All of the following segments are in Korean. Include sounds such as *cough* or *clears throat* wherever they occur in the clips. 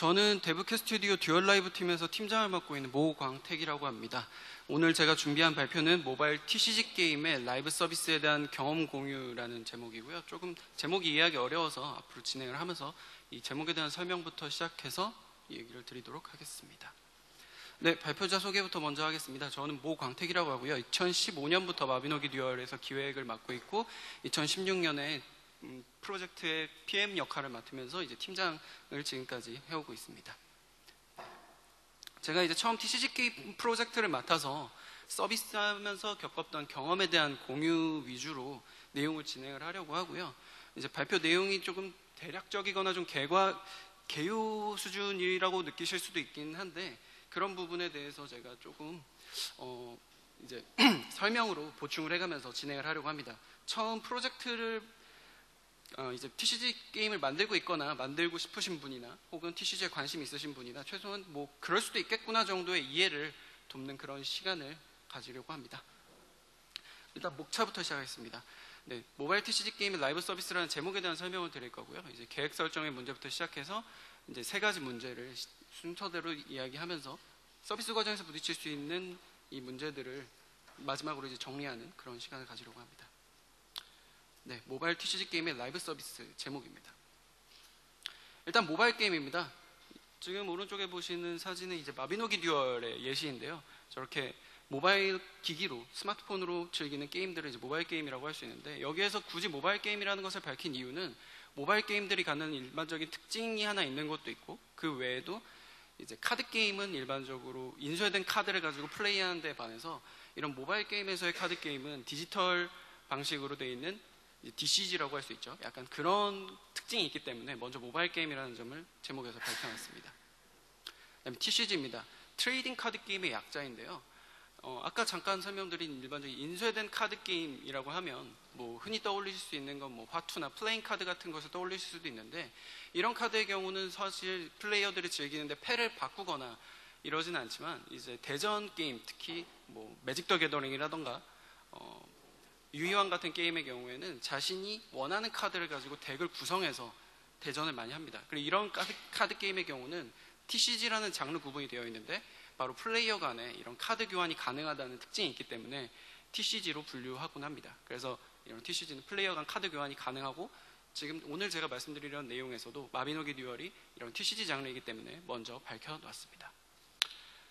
저는 데브캣 스튜디오 듀얼 라이브 팀에서 팀장을 맡고 있는 모광택이라고 합니다. 오늘 제가 준비한 발표는 모바일 TCG 게임의 라이브 서비스에 대한 경험 공유라는 제목이고요. 조금 제목이 이해하기 어려워서 앞으로 진행을 하면서 이 제목에 대한 설명부터 시작해서 얘기를 드리도록 하겠습니다. 네, 발표자 소개부터 먼저 하겠습니다. 저는 모광택이라고 하고요. 2015년부터 마비노기 듀얼에서 기획을 맡고 있고 2016년에 음, 프로젝트의 PM 역할을 맡으면서 이제 팀장을 지금까지 해오고 있습니다. 제가 이제 처음 TCG 게임 프로젝트를 맡아서 서비스하면서 겪었던 경험에 대한 공유 위주로 내용을 진행을 하려고 하고요. 이제 발표 내용이 조금 대략적이거나 좀 개과 개요 수준이라고 느끼실 수도 있긴 한데 그런 부분에 대해서 제가 조금 어 이제 *clears throat* 설명으로 보충을 해가면서 진행을 하려고 합니다. 처음 프로젝트를 어 이제 TCG 게임을 만들고 있거나 만들고 싶으신 분이나 혹은 TCG에 관심 있으신 분이나 최소한 뭐 그럴 수도 있겠구나 정도의 이해를 돕는 그런 시간을 가지려고 합니다. 일단 목차부터 시작하겠습니다. 네, 모바일 TCG 게임의 라이브 서비스라는 제목에 대한 설명을 드릴 거고요. 이제 계획 설정의 문제부터 시작해서 이제 세 가지 문제를 순서대로 이야기하면서 서비스 과정에서 부딪힐 수 있는 이 문제들을 마지막으로 이제 정리하는 그런 시간을 가지려고 합니다. 네, 모바일 TCG 게임의 라이브 서비스 제목입니다. 일단 모바일 게임입니다. 지금 오른쪽에 보시는 사진은 이제 마비노기 듀얼의 예시인데요. 저렇게 모바일 기기로 스마트폰으로 즐기는 게임들을 이제 모바일 게임이라고 할 수 있는데 여기에서 굳이 모바일 게임이라는 것을 밝힌 이유는 모바일 게임들이 갖는 일반적인 특징이 하나 있는 것도 있고 그 외에도 이제 카드 게임은 일반적으로 인쇄된 카드를 가지고 플레이하는 데 반해서 이런 모바일 게임에서의 카드 게임은 디지털 방식으로 되어 있는 DCG라고 할 수 있죠. 약간 그런 특징이 있기 때문에 먼저 모바일 게임이라는 점을 제목에서 밝혀놨습니다. 그다음에 TCG입니다. trading card game의 약자인데요. 어, 아까 잠깐 설명드린 일반적인 인쇄된 카드 게임이라고 하면 뭐 흔히 떠올리실 수 있는 건 뭐 화투나 playing card 같은 것을 떠올리실 수도 있는데 이런 카드의 경우는 사실 플레이어들이 즐기는데 패를 바꾸거나 이러진 않지만 이제 대전 게임 특히 뭐 매직 더 게더링이라던가 어, 유희왕 같은 게임의 경우에는 자신이 원하는 카드를 가지고 deck을 구성해서 대전을 많이 합니다. 그리고 이런 카드, 카드 게임의 경우는 TCG라는 장르 구분이 되어 있는데 바로 플레이어 간에 이런 카드 교환이 가능하다는 특징이 있기 때문에 TCG로 분류하곤 합니다. 그래서 이런 TCG는 플레이어 간 카드 교환이 가능하고 지금 오늘 제가 말씀드리려는 내용에서도 마비노기 듀얼이 이런 TCG 장르이기 때문에 먼저 밝혀놨습니다.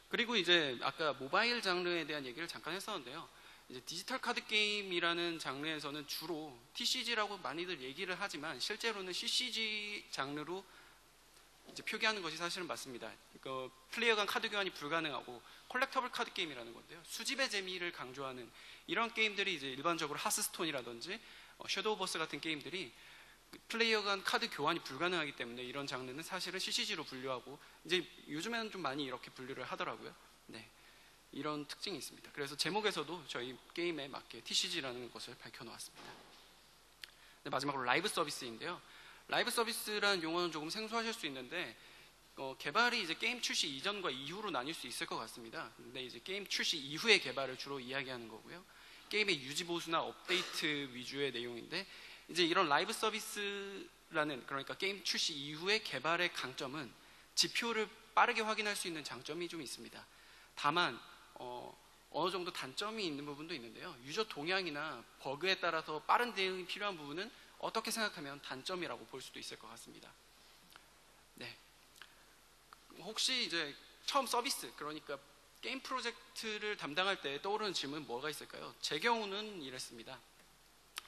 그리고 이제 아까 모바일 장르에 대한 얘기를 잠깐 했었는데요. 이제 디지털 카드 게임이라는 장르에서는 주로 TCG라고 많이들 얘기를 하지만 실제로는 CCG 장르로 이제 표기하는 것이 사실은 맞습니다. 그 플레이어 간 카드 교환이 불가능하고 collectible card game이라는 건데요. 수집의 재미를 강조하는 이런 게임들이 이제 일반적으로 하스스톤이라든지 어, 섀도우버스 같은 게임들이 플레이어 간 카드 교환이 불가능하기 때문에 이런 장르는 사실은 CCG로 분류하고 이제 요즘에는 좀 많이 이렇게 분류를 하더라고요. 네. 이런 특징이 있습니다. 그래서 제목에서도 저희 게임에 맞게 TCG라는 것을 밝혀놓았습니다. 네, 마지막으로 라이브 서비스인데요. 라이브 서비스라는 용어는 조금 생소하실 수 있는데 어, 개발이 이제 게임 출시 이전과 이후로 나뉠 수 있을 것 같습니다. 근데 이제 게임 출시 이후의 개발을 주로 이야기하는 거고요. 게임의 유지 보수나 업데이트 위주의 내용인데 이제 이런 라이브 서비스라는 그러니까 게임 출시 이후의 개발의 강점은 지표를 빠르게 확인할 수 있는 장점이 좀 있습니다. 다만 어, 어느 정도 단점이 있는 부분도 있는데요. 유저 동향이나 버그에 따라서 빠른 대응이 필요한 부분은 어떻게 생각하면 단점이라고 볼 수도 있을 것 같습니다. 네. 혹시 이제 처음 서비스, 그러니까 게임 프로젝트를 담당할 때 떠오르는 질문 뭐가 있을까요? 제 경우는 이랬습니다.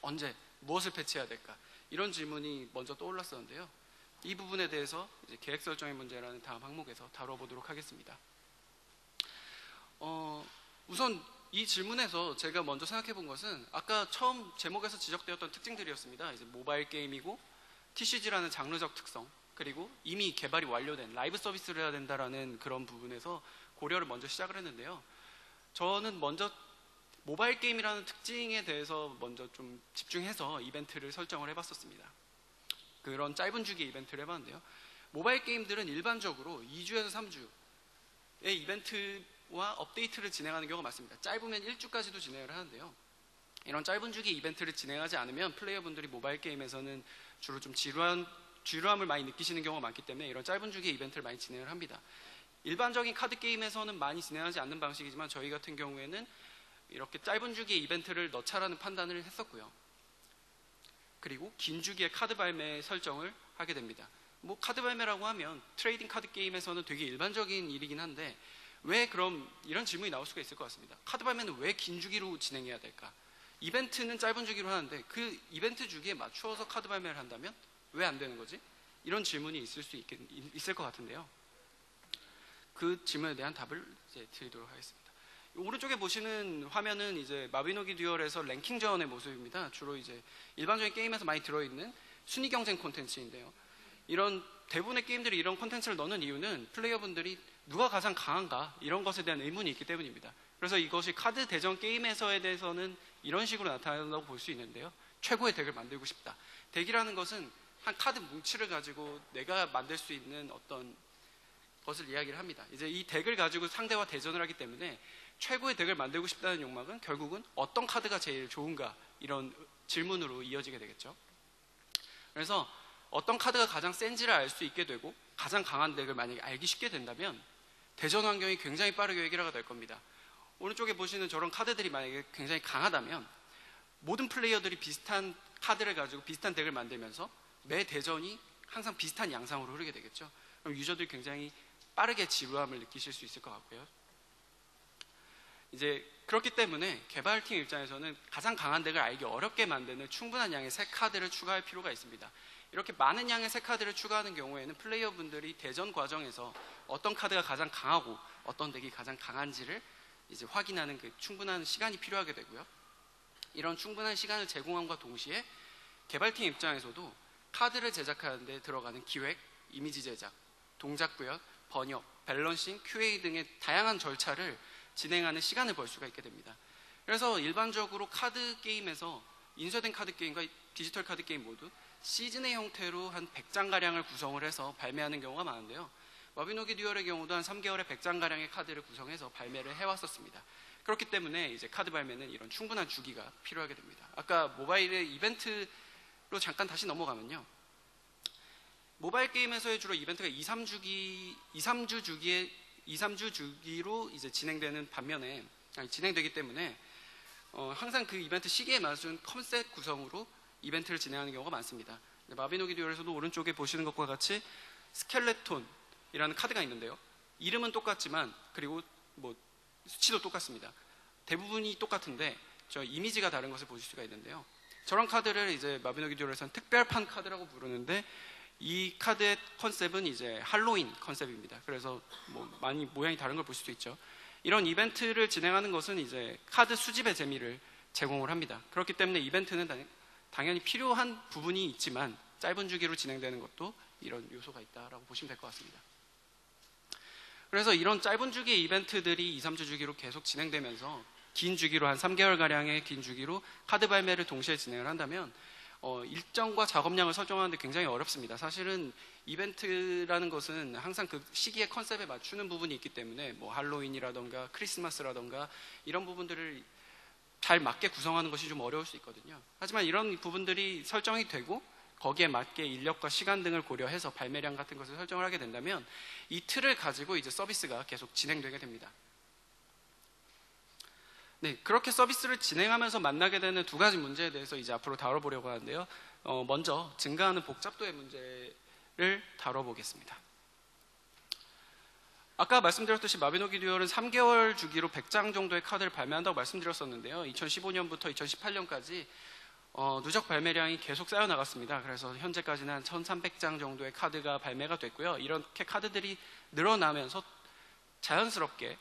언제, 무엇을 패치해야 될까? 이런 질문이 먼저 떠올랐었는데요. 이 부분에 대해서 계획 설정의 문제라는 다음 항목에서 다뤄보도록 하겠습니다. 어, 우선 이 질문에서 제가 먼저 생각해 본 것은 아까 처음 제목에서 지적되었던 특징들이었습니다. 이제 모바일 게임이고 TCG라는 장르적 특성 그리고 이미 개발이 완료된 라이브 서비스를 해야 된다라는 그런 부분에서 고려를 먼저 시작을 했는데요. 저는 먼저 모바일 게임이라는 특징에 대해서 먼저 좀 집중해서 이벤트를 설정을 해봤었습니다. 그런 짧은 주기 이벤트를 해봤는데요. 모바일 게임들은 일반적으로 2주에서 3주의 이벤트 와 업데이트를 진행하는 경우가 많습니다. 짧으면 1주까지도 진행을 하는데요. 이런 짧은 주기 이벤트를 진행하지 않으면 플레이어분들이 모바일 게임에서는 주로 좀 지루한 지루함을 많이 느끼시는 경우가 많기 때문에 이런 짧은 주기의 이벤트를 많이 진행을 합니다. 일반적인 카드 게임에서는 많이 진행하지 않는 방식이지만 저희 같은 경우에는 이렇게 짧은 주기의 이벤트를 넣자라는 판단을 했었고요. 그리고 긴 주기의 카드 발매 설정을 하게 됩니다. 뭐 카드 발매라고 하면 trading card game에서는 되게 일반적인 일이긴 한데 왜 그럼 이런 질문이 나올 수가 있을 것 같습니다. 카드 발매는 왜 긴 주기로 진행해야 될까? 이벤트는 짧은 주기로 하는데 그 이벤트 주기에 맞추어서 카드 발매를 한다면 왜 안 되는 거지? 이런 질문이 있을 수 있겠, 있을 것 같은데요. 그 질문에 대한 답을 이제 드리도록 하겠습니다. 오른쪽에 보시는 화면은 이제 마비노기 듀얼에서 랭킹 전의 모습입니다. 주로 이제 일반적인 게임에서 많이 들어있는 순위 경쟁 콘텐츠인데요. 이런 대부분의 게임들이 이런 콘텐츠를 넣는 이유는 플레이어분들이 누가 가장 강한가 이런 것에 대한 의문이 있기 때문입니다. 그래서 이것이 카드 대전 게임에서에 대해서는 이런 식으로 나타난다고 볼 수 있는데요. 최고의 덱을 만들고 싶다. 덱이라는 것은 한 카드 뭉치를 가지고 내가 만들 수 있는 어떤 것을 이야기를 합니다. 이제 이 덱을 가지고 상대와 대전을 하기 때문에 최고의 덱을 만들고 싶다는 욕망은 결국은 어떤 카드가 제일 좋은가 이런 질문으로 이어지게 되겠죠. 그래서 어떤 카드가 가장 센지를 알 수 있게 되고 가장 강한 덱을 만약에 알기 쉽게 된다면 대전 환경이 굉장히 빠르게 해결화가 될 겁니다. 오른쪽에 보시는 저런 카드들이 만약에 굉장히 강하다면 모든 플레이어들이 비슷한 카드를 가지고 비슷한 덱을 만들면서 매 대전이 항상 비슷한 양상으로 흐르게 되겠죠. 그럼 유저들이 굉장히 빠르게 지루함을 느끼실 수 있을 것 같고요. 이제 그렇기 때문에 개발팀 입장에서는 가장 강한 덱을 알기 어렵게 만드는 충분한 양의 새 카드를 추가할 필요가 있습니다. 이렇게 많은 양의 새 카드를 추가하는 경우에는 플레이어분들이 대전 과정에서 어떤 카드가 가장 강하고 어떤 deck이 가장 강한지를 이제 확인하는 그 충분한 시간이 필요하게 되고요. 이런 충분한 시간을 제공함과 동시에 개발팀 입장에서도 카드를 제작하는데 들어가는 기획, 이미지 제작, 동작 구현, 번역, balancing, QA 등의 다양한 절차를 진행하는 시간을 벌 수가 있게 됩니다. 그래서 일반적으로 카드 게임에서 인쇄된 카드 게임과 디지털 카드 게임 모두 시즌의 형태로 한 100장가량을 구성을 해서 발매하는 경우가 많은데요. 와비노기 듀얼의 경우도 한 3개월에 100장가량의 카드를 구성해서 발매를 해왔었습니다. 그렇기 때문에 이제 카드 발매는 이런 충분한 주기가 필요하게 됩니다. 아까 모바일의 이벤트로 잠깐 다시 넘어가면요. 모바일 게임에서의 주로 이벤트가 2, 3주기, 2, 3주 주기에 2, 3주 주기로 이제 진행되는 반면에 아니, 진행되기 때문에 어, 항상 그 이벤트 시기에 맞춘 컨셉 구성으로 이벤트를 진행하는 경우가 많습니다. 마비노기 듀얼에서도 오른쪽에 보시는 것과 같이 스켈레톤이라는 카드가 있는데요. 이름은 똑같지만 그리고 뭐 수치도 똑같습니다. 대부분이 똑같은데 저 이미지가 다른 것을 보실 수가 있는데요. 저런 카드를 이제 마비노기 듀얼에서는 특별판 카드라고 부르는데 이 카드의 컨셉은 이제 할로윈 컨셉입니다. 그래서 뭐 많이 모양이 다른 걸 볼 수도 있죠. 이런 이벤트를 진행하는 것은 이제 카드 수집의 재미를 제공을 합니다. 그렇기 때문에 이벤트는 당연히 필요한 부분이 있지만 짧은 주기로 진행되는 것도 이런 요소가 있다라고 보시면 될 것 같습니다. 그래서 이런 짧은 주기의 이벤트들이 2, 3주 주기로 계속 진행되면서 긴 주기로 한 3개월가량의 긴 주기로 카드 발매를 동시에 진행을 한다면 어, 일정과 작업량을 설정하는데 굉장히 어렵습니다. 사실은 이벤트라는 것은 항상 그 시기의 컨셉에 맞추는 부분이 있기 때문에 뭐 할로윈이라던가 크리스마스라던가 이런 부분들을 잘 맞게 구성하는 것이 좀 어려울 수 있거든요. 하지만 이런 부분들이 설정이 되고 거기에 맞게 인력과 시간 등을 고려해서 발매량 같은 것을 설정을 하게 된다면 이 틀을 가지고 이제 서비스가 계속 진행되게 됩니다. 네, 그렇게 서비스를 진행하면서 만나게 되는 두 가지 문제에 대해서 이제 앞으로 다뤄보려고 하는데요. 어, 먼저 증가하는 복잡도의 문제를 다뤄보겠습니다. 아까 말씀드렸듯이 마비노 기 듀얼은 3개월 주기로 100장 정도의 카드를 발매한다고 말씀드렸었는데요. 2015년부터 2018년까지 어, 누적 발매량이 계속 쌓여 나갔습니다. 그래서 현재까지는 한 1,300장 정도의 카드가 발매가 됐고요. 이렇게 카드들이 늘어나면서 자연스럽게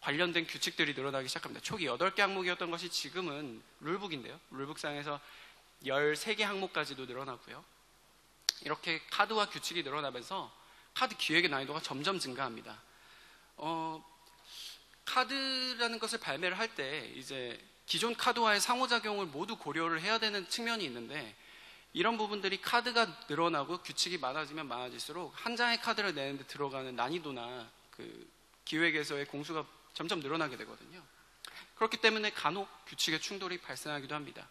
관련된 규칙들이 늘어나기 시작합니다. 초기 8개 항목이었던 것이 지금은 룰북인데요. 룰북상에서 13개 항목까지도 늘어나고요. 이렇게 카드와 규칙이 늘어나면서 카드 기획의 난이도가 점점 증가합니다. 어, 카드라는 것을 발매를 할 때 이제 기존 카드와의 상호작용을 모두 고려를 해야 되는 측면이 있는데 이런 부분들이 카드가 늘어나고 규칙이 많아지면 많아질수록 한 장의 카드를 내는데 들어가는 난이도나 그 기획에서의 공수가 점점 늘어나게 되거든요. 그렇기 때문에 간혹 규칙의 충돌이 발생하기도 합니다.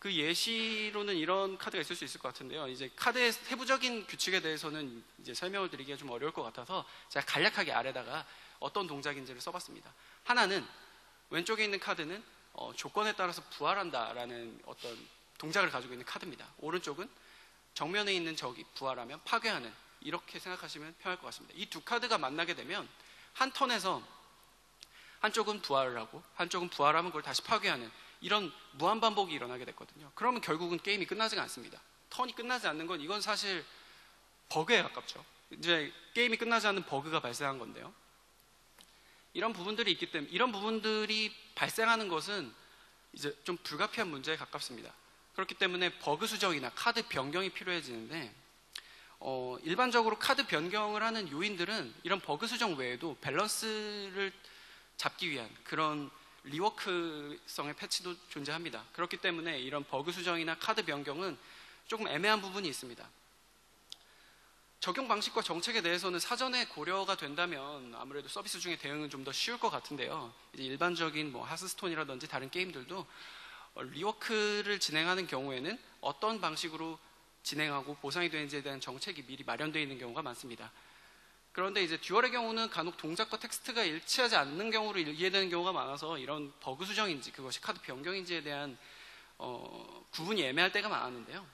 그 예시로는 이런 카드가 있을 수 있을 것 같은데요. 이제 카드의 세부적인 규칙에 대해서는 이제 설명을 드리기가 좀 어려울 것 같아서 제가 간략하게 아래다가 어떤 동작인지를 써봤습니다. 하나는 왼쪽에 있는 카드는 어, 조건에 따라서 부활한다라는 어떤 동작을 가지고 있는 카드입니다. 오른쪽은 정면에 있는 적이 부활하면 파괴하는 이렇게 생각하시면 편할 것 같습니다. 이 두 카드가 만나게 되면 한 턴에서 한쪽은 부활을 하고 한쪽은 부활하면 그걸 다시 파괴하는 이런 무한 반복이 일어나게 됐거든요. 그러면 결국은 게임이 끝나지가 않습니다. 턴이 끝나지 않는 건 이건 사실 버그에 가깝죠. 이제 게임이 끝나지 않는 버그가 발생한 건데요. 이런 부분들이 있기 때문에 이런 부분들이 발생하는 것은 이제 좀 불가피한 문제에 가깝습니다. 그렇기 때문에 버그 수정이나 카드 변경이 필요해지는데 어, 일반적으로 카드 변경을 하는 요인들은 이런 버그 수정 외에도 밸런스를 잡기 위한 그런 rework성의 패치도 존재합니다. 그렇기 때문에 이런 버그 수정이나 카드 변경은 조금 애매한 부분이 있습니다. 적용 방식과 정책에 대해서는 사전에 고려가 된다면 아무래도 서비스 중에 대응은 좀 더 쉬울 것 같은데요. 일반적인 뭐 하스스톤이라든지 다른 게임들도 어, rework를 진행하는 경우에는 어떤 방식으로 진행하고 보상이 되는지에 대한 정책이 미리 마련되어 있는 경우가 많습니다. 그런데 이제 듀얼의 경우는 간혹 동작과 텍스트가 일치하지 않는 경우로 이해되는 경우가 많아서 이런 버그 수정인지 그것이 카드 변경인지에 대한 어, 구분이 애매할 때가 많았는데요.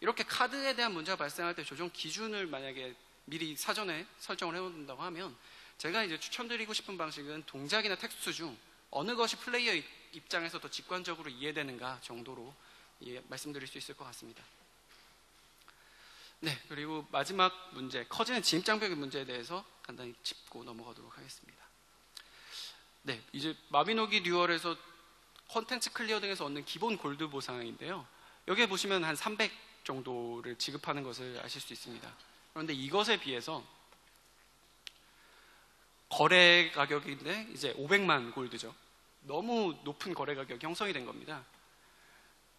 이렇게 카드에 대한 문제가 발생할 때 조정 기준을 만약에 미리 사전에 설정을 해놓는다고 하면 제가 이제 추천드리고 싶은 방식은 동작이나 텍스트 중 어느 것이 플레이어 입장에서 더 직관적으로 이해되는가 정도로 예, 말씀드릴 수 있을 것 같습니다. 네, 그리고 마지막 문제, 커지는 진입장벽의 문제에 대해서 간단히 짚고 넘어가도록 하겠습니다. 네, 이제 마비노기 듀얼에서 컨텐츠 clear 등에서 얻는 기본 골드 보상인데요. 여기에 보시면 한 300 정도를 지급하는 것을 아실 수 있습니다. 그런데 이것에 비해서 거래 가격인데 이제 500만 골드죠. 너무 높은 거래 가격이 형성이 된 겁니다.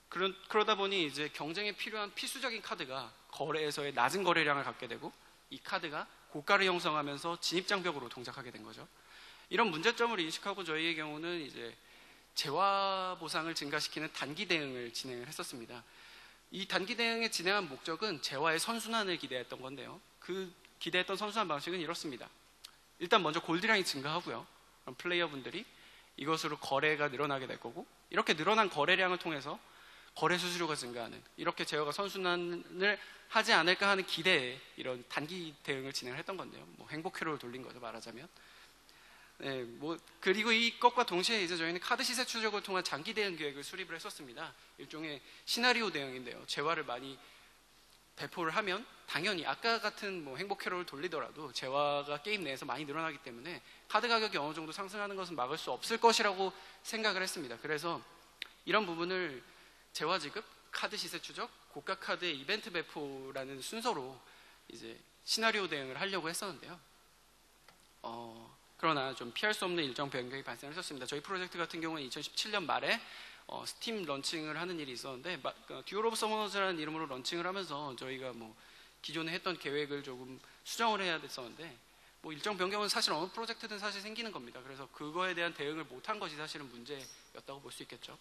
그러, 그러다 보니 이제 경쟁에 필요한 필수적인 카드가 거래에서의 낮은 거래량을 갖게 되고 이 카드가 고가를 형성하면서 진입장벽으로 동작하게 된 거죠. 이런 문제점을 인식하고 저희의 경우는 이제 재화 보상을 증가시키는 단기 대응을 진행을 했었습니다. 이 단기 대응에 진행한 목적은 재화의 선순환을 기대했던 건데요. 그 기대했던 선순환 방식은 이렇습니다. 일단 먼저 골드량이 증가하고요. 플레이어분들이 이것으로 거래가 늘어나게 될 거고 이렇게 늘어난 거래량을 통해서 거래 수수료가 증가하는 이렇게 제어가 선순환을 하지 않을까 하는 기대에 이런 단기 대응을 진행을 했던 건데요. 뭐 행복 회로를 돌린 거죠 말하자면. 네, 뭐 그리고 이것과 동시에 이제 저희는 카드 시세 추적을 통한 장기 대응 계획을 수립을 했었습니다. 일종의 시나리오 대응인데요. 재화를 많이 배포를 하면 당연히 아까 같은 뭐 행복 회로를 돌리더라도 재화가 게임 내에서 많이 늘어나기 때문에 카드 가격이 어느 정도 상승하는 것은 막을 수 없을 것이라고 생각을 했습니다. 그래서 이런 부분을 재화 지급, 카드 시세 추적, 고가 카드의 이벤트 배포라는 순서로 이제 시나리오 대응을 하려고 했었는데요. 어, 그러나 좀 피할 수 없는 일정 변경이 발생했었습니다. 저희 프로젝트 같은 경우는 2017년 말에 어, Steam launching을 하는 일이 있었는데 그 Duel of Summoners라는 이름으로 launching을 하면서 저희가 뭐 기존에 했던 계획을 조금 수정을 해야 됐었는데 뭐 일정 변경은 사실 어느 프로젝트든 사실 생기는 겁니다. 그래서 그거에 대한 대응을 못한 것이 사실은 문제였다고 볼 수 있겠죠.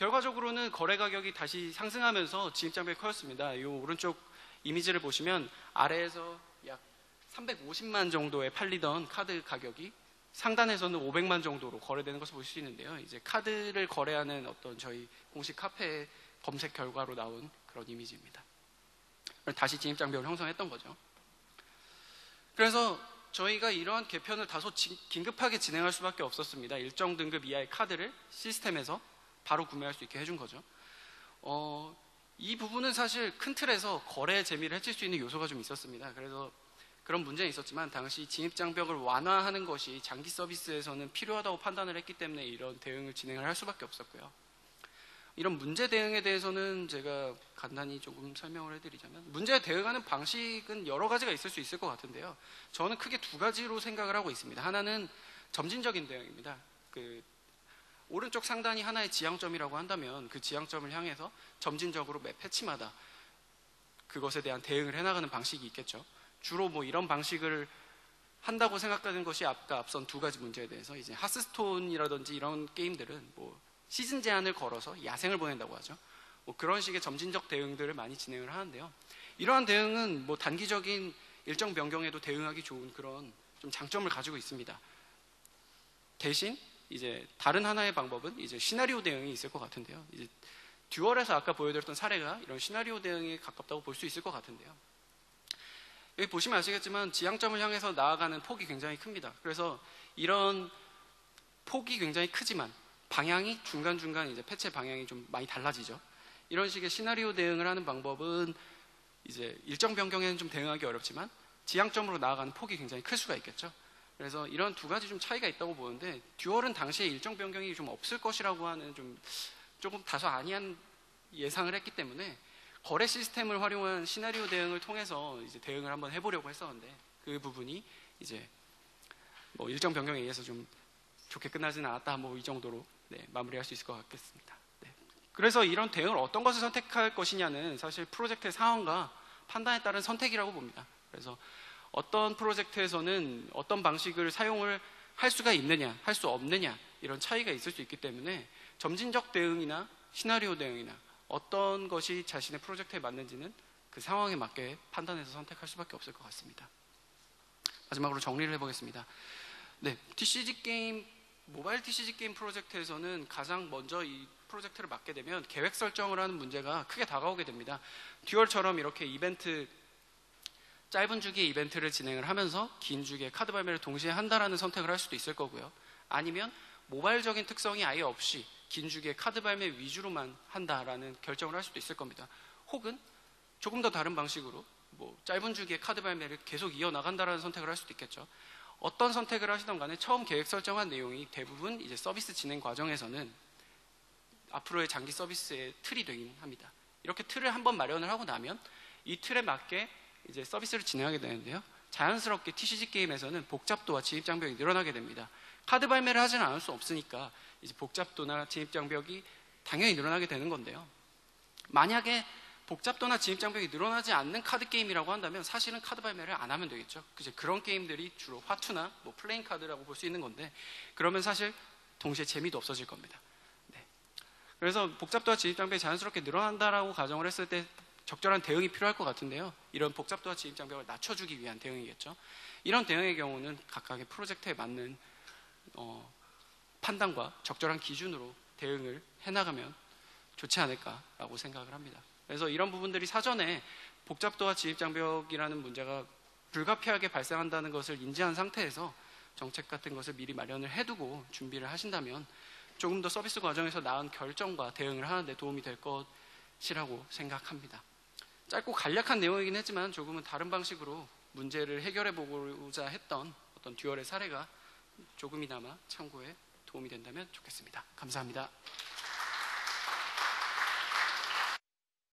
결과적으로는 거래 가격이 다시 상승하면서 진입장벽이 커졌습니다. 이 오른쪽 이미지를 보시면 아래에서 약 350만 정도에 팔리던 카드 가격이 상단에서는 500만 정도로 거래되는 것을 볼 수 있는데요. 이제 카드를 거래하는 어떤 저희 공식 카페 검색 결과로 나온 그런 이미지입니다. 다시 진입장벽을 형성했던 거죠. 그래서 저희가 이러한 개편을 다소 긴급하게 진행할 수밖에 없었습니다. 일정 등급 이하의 카드를 시스템에서 바로 구매할 수 있게 해준 거죠. 어, 이 부분은 사실 큰 틀에서 거래 재미를 해칠 수 있는 요소가 좀 있었습니다. 그래서 그런 문제는 있었지만 당시 진입장벽을 완화하는 것이 장기 서비스에서는 필요하다고 판단을 했기 때문에 이런 대응을 진행을 할 수밖에 없었고요. 이런 문제 대응에 대해서는 제가 간단히 조금 설명을 해드리자면 문제에 대응하는 방식은 여러 가지가 있을 수 있을 것 같은데요. 저는 크게 두 가지로 생각을 하고 있습니다. 하나는 점진적인 대응입니다. 그 오른쪽 상단이 하나의 지향점이라고 한다면 그 지향점을 향해서 점진적으로 매 패치마다 그것에 대한 대응을 해나가는 방식이 있겠죠. 주로 뭐 이런 방식을 한다고 생각하는 것이 아까 앞선 두 가지 문제에 대해서 이제 하스스톤이라든지 이런 게임들은 뭐 시즌 제한을 걸어서 야생을 보낸다고 하죠. 뭐 그런 식의 점진적 대응들을 많이 진행을 하는데요. 이러한 대응은 뭐 단기적인 일정 변경에도 대응하기 좋은 그런 좀 장점을 가지고 있습니다. 대신 이제 다른 하나의 방법은 이제 시나리오 대응이 있을 것 같은데요. 이제 듀얼에서 아까 보여드렸던 사례가 이런 시나리오 대응에 가깝다고 볼 수 있을 것 같은데요. 여기 보시면 아시겠지만 지향점을 향해서 나아가는 폭이 굉장히 큽니다. 그래서 이런 폭이 굉장히 크지만 방향이 중간중간 이제 패치의 방향이 좀 많이 달라지죠. 이런 식의 시나리오 대응을 하는 방법은 이제 일정 변경에는 좀 대응하기 어렵지만 지향점으로 나아가는 폭이 굉장히 클 수가 있겠죠. 그래서 이런 두 가지 좀 차이가 있다고 보는데 듀얼은 당시에 일정 변경이 좀 없을 것이라고 하는 좀 조금 다소 아니한 예상을 했기 때문에 거래 시스템을 활용한 시나리오 대응을 통해서 이제 대응을 한번 해보려고 했었는데 그 부분이 이제 뭐 일정 변경에 의해서 좀 좋게 끝나지는 않았다 뭐 이 정도로 네, 마무리할 수 있을 것 같겠습니다. 네. 그래서 이런 대응을 어떤 것을 선택할 것이냐는 사실 프로젝트의 상황과 판단에 따른 선택이라고 봅니다. 그래서 어떤 프로젝트에서는 어떤 방식을 사용을 할 수가 있느냐, 할 수 없느냐 이런 차이가 있을 수 있기 때문에 점진적 대응이나 시나리오 대응이나 어떤 것이 자신의 프로젝트에 맞는지는 그 상황에 맞게 판단해서 선택할 수밖에 없을 것 같습니다. 마지막으로 정리를 해보겠습니다. 네, TCG 게임 모바일 TCG 게임 프로젝트에서는 가장 먼저 이 프로젝트를 맡게 되면 계획 설정을 하는 문제가 크게 다가오게 됩니다. 듀얼처럼 이렇게 이벤트 짧은 주기의 이벤트를 진행을 하면서 긴 주기의 카드 발매를 동시에 한다라는 선택을 할 수도 있을 거고요. 아니면 모바일적인 특성이 아예 없이 긴 주기의 카드 발매 위주로만 한다라는 결정을 할 수도 있을 겁니다. 혹은 조금 더 다른 방식으로 뭐 짧은 주기의 카드 발매를 계속 이어나간다라는 선택을 할 수도 있겠죠. 어떤 선택을 하시던 간에 처음 계획 설정한 내용이 대부분 이제 서비스 진행 과정에서는 앞으로의 장기 서비스의 틀이 되긴 합니다. 이렇게 틀을 한번 마련을 하고 나면 이 틀에 맞게 이제 서비스를 진행하게 되는데요. 자연스럽게 TCG 게임에서는 복잡도와 진입 장벽이 늘어나게 됩니다. 카드 발매를 하지는 않을 수 없으니까 이제 복잡도나 진입 장벽이 당연히 늘어나게 되는 건데요. 만약에 복잡도나 진입 장벽이 늘어나지 않는 카드 게임이라고 한다면 사실은 카드 발매를 안 하면 되겠죠. 이제 그런 게임들이 주로 화투나 뭐 playing card라고 볼 수 있는 건데 그러면 사실 동시에 재미도 없어질 겁니다. 네. 그래서 복잡도와 진입 장벽이 자연스럽게 늘어난다라고 가정을 했을 때 적절한 대응이 필요할 것 같은데요. 이런 복잡도와 진입 장벽을 낮춰주기 위한 대응이겠죠. 이런 대응의 경우는 각각의 프로젝트에 맞는 어, 판단과 적절한 기준으로 대응을 해나가면 좋지 않을까라고 생각을 합니다. 그래서 이런 부분들이 사전에 복잡도와 진입 장벽이라는 문제가 불가피하게 발생한다는 것을 인지한 상태에서 정책 같은 것을 미리 마련을 해두고 준비를 하신다면 조금 더 서비스 과정에서 나은 결정과 대응을 하는데 도움이 될 것이라고 생각합니다. 짧고 간략한 내용이긴 했지만 조금은 다른 방식으로 문제를 해결해 보고자 했던 어떤 듀얼의 사례가 조금이나마 참고에 도움이 된다면 좋겠습니다. 감사합니다.